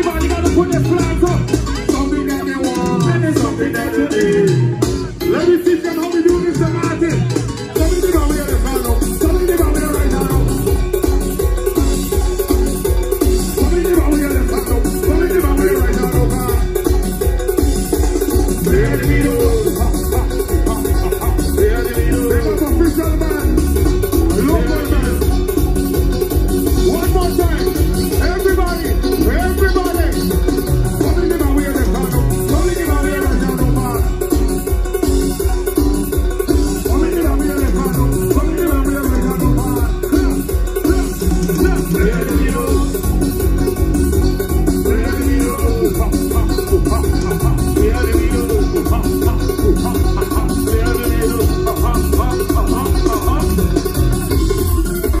Everybody gotta put their flags up. Something that they want. Something that they Yeah.